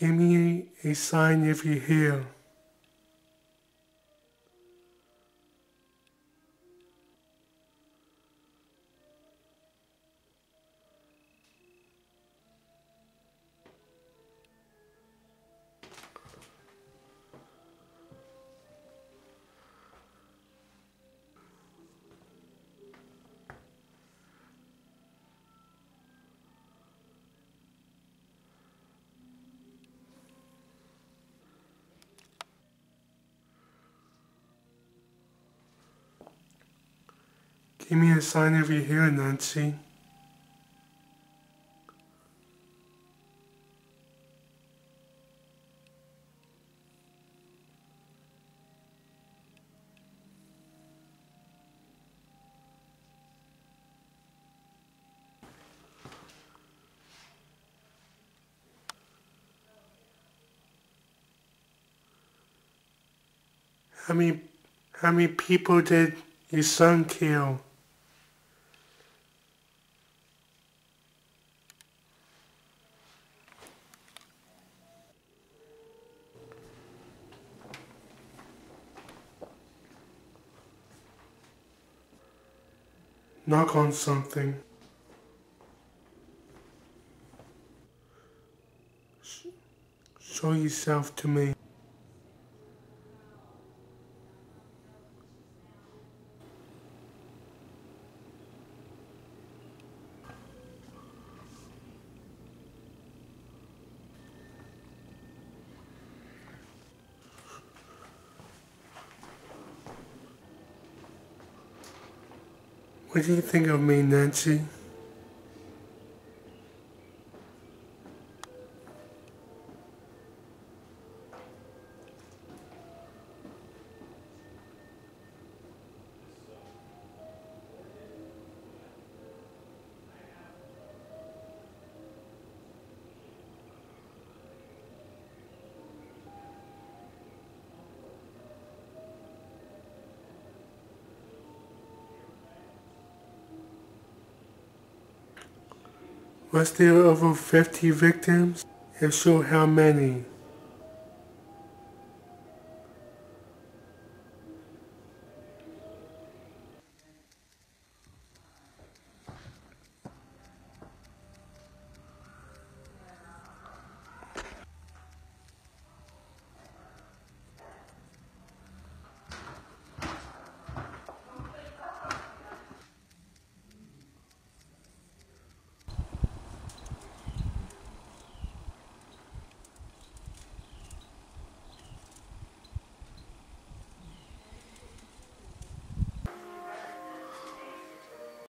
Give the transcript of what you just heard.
Give me a sign if you're here. Give me a sign you're here, Nancy. How many, how many people did your son kill? Knock on something. Show yourself to me. What do you think of me, Nancy? Was there over 50 victims? If so, how many?